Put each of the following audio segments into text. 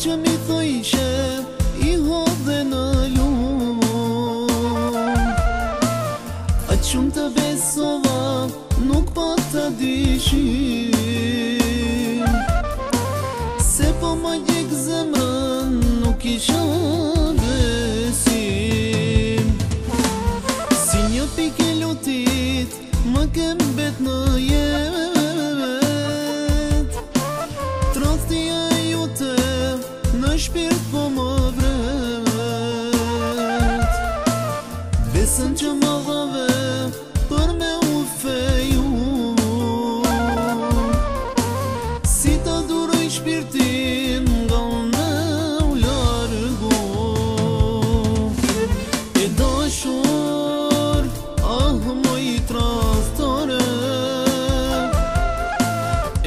që mi thë ishe I hodhe në lumë A qëmë të besova Nuk pa po të dishim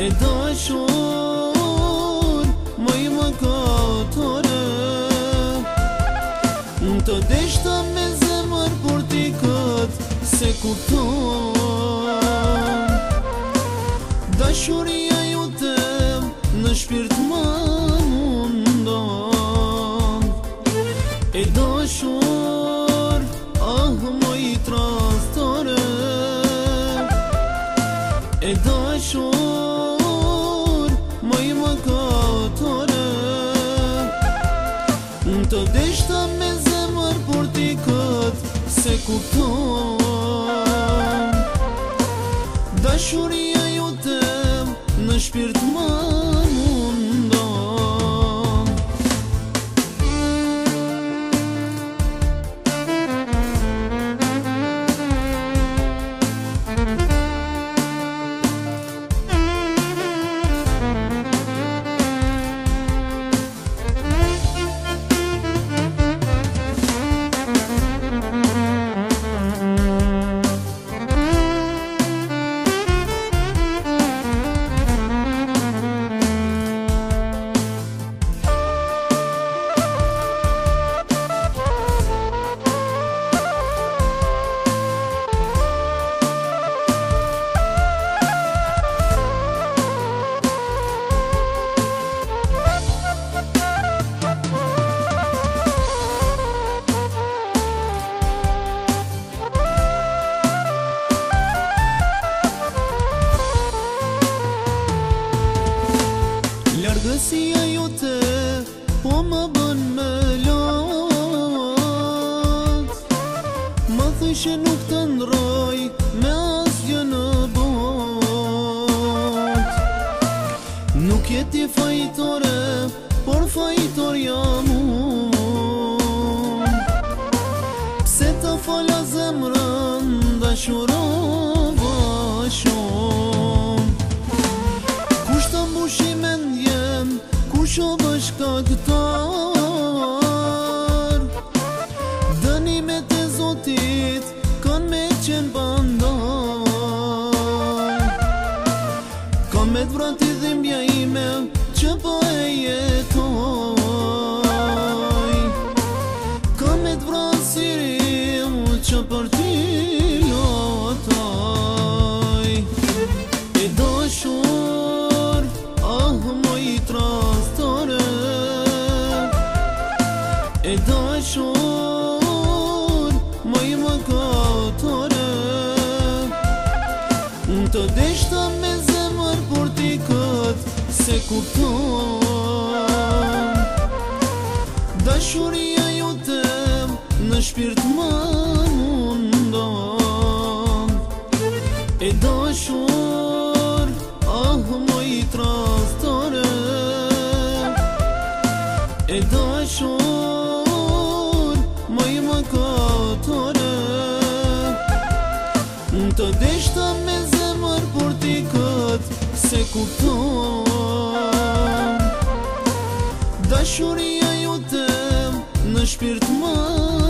E dashur Më i më këtore Në të deshtë të me zemër Por t'i këtë Se kuptuar Dashur i ajutem Në shpirët më mundon E dashur Ah, më i trastore E dashur kuptuam Dashuria jutëm në shpirt më që nuk të ndroj me asgjë në bot Nuk jeti fajtore, por fajtor jam un Pse të falja zemrën, da shurova shumë Kusht të mbushim e ndjen, kusht o bëshka me të vrati dhe mbja ime Që po e jetoj Ka me të vrati dhe mbja ime Që po e jetoj E doj shur Ah, më trastore E doj shur Më i më këtore të deshtë me zimë për ti këtë se kuptëm Dashuria ju tem në shpirt më mundon E dashur, ah më i trastore E dashur, më i më katore Në të deshtë me zemër për ti këtë se kuptoj dashuria jotem në shpirtin mën